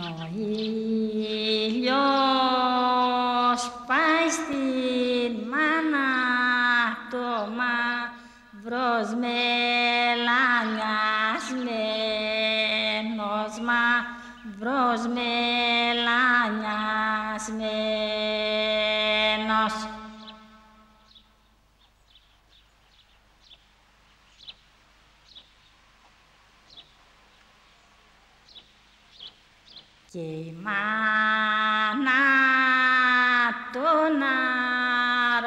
Ο ήλιος πάει στην μάνα το μαύρος μελανιασμένος μαύρος μελανιασμένος Και η μάνα του να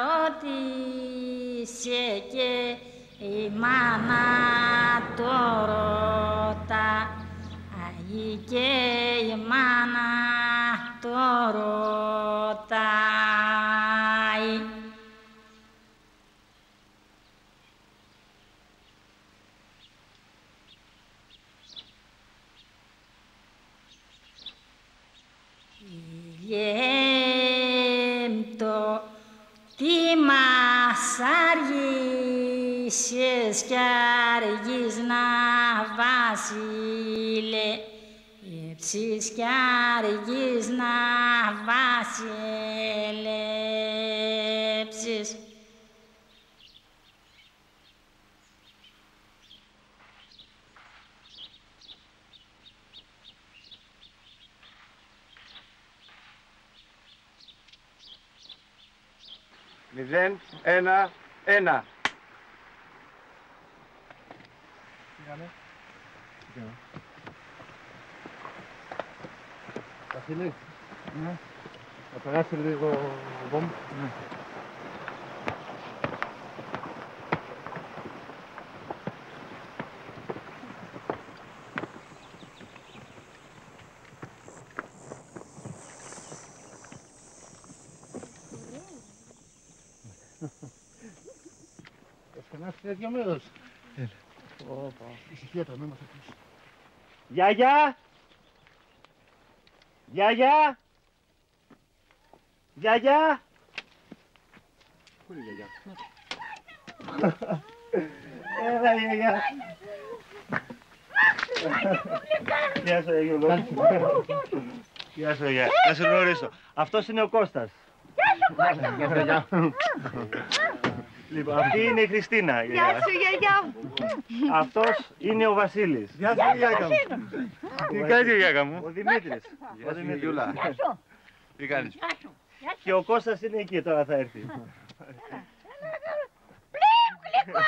ρωτήσε και η μάνα το ρωτά Αι και η μάνα το ρωτάει Γέμπτο τι μας αργήσες κι αργείς να βασίλε. Έψεις κι αργείς να βασιλέψεις Μηδέν, ένα, ένα. Βασίλη, ναι. θα περάσει λίγο βόμ. Ναι. Εσκανάσεις τέτοιο μέρος. Ωπα, ησυχία τα μην μας ακούσει. Γιαγιά! Γιαγιά! Γιαγιά! Πού είναι η γιαγιά; Έλα, γιαγιά. Γεια σου, Γιώργο. Γεια σου, γιαγιά. Να σε γνωρίσω. Αυτός είναι ο Κώστας. Γεια σου, γιαγιά. Λοιπόν, αυτή είναι η Χριστίνα. Γεια γιαγιά. σου, γιαγιά μου. Αυτός είναι ο Βασίλης. Γεια σου, γιαγιά μου. Τι κάνεις, γιαγιά μου; Ο Δημήτρης. Γεια σου, Γιούλα. Γεια σου. Τι κάνεις; Γεια σου. Γεια σου. Και ο Κώστας είναι εκεί, τώρα θα έρθει. Πλήμ γλυκό.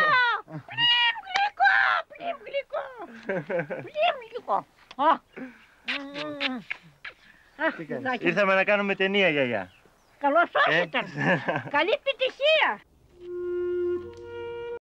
Πλήμ γλυκό. Πλήμ γλυκό. Πλήμ γλυκό. Α. Μμμ. Αχ, Τι κάνεις; Ζάκη. Ήρθαμε να κάνουμε ταινία, γιαγιά. Καλώς Ε; ήρθατε. Καλή επιτυχία.